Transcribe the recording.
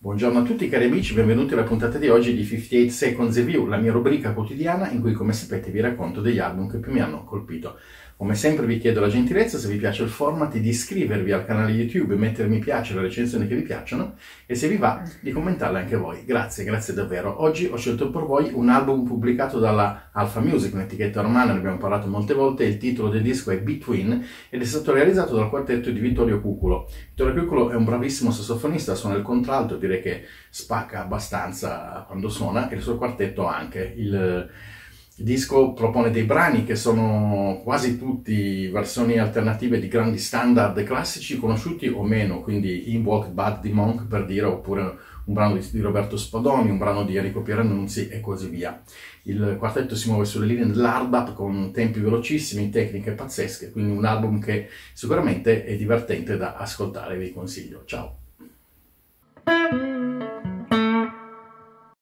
Buongiorno a tutti cari amici, benvenuti alla puntata di oggi di 58 Seconds Review, la mia rubrica quotidiana in cui come sapete vi racconto degli album che più mi hanno colpito. Come sempre vi chiedo la gentilezza, se vi piace il format, di iscrivervi al canale YouTube, mettere mi piace alle recensioni che vi piacciono e se vi va di commentarle anche voi. Grazie, grazie davvero. Oggi ho scelto per voi un album pubblicato dalla Alpha Music, un'etichetta romana, ne abbiamo parlato molte volte, il titolo del disco è Between ed è stato realizzato dal quartetto di Vittorio Cuculo. Vittorio Cuculo è un bravissimo sassofonista, suona il contralto, direi che spacca abbastanza quando suona e il suo quartetto anche. Il, il disco propone dei brani che sono quasi tutti versioni alternative di grandi standard classici conosciuti o meno, quindi In Walk Bad di Monk per dire, oppure un brano di Roberto Spadoni, un brano di Enrico Pierannunzi e così via. Il quartetto si muove sulle linee dell'hard con tempi velocissimi, tecniche pazzesche, quindi un album che sicuramente è divertente da ascoltare, vi consiglio. Ciao!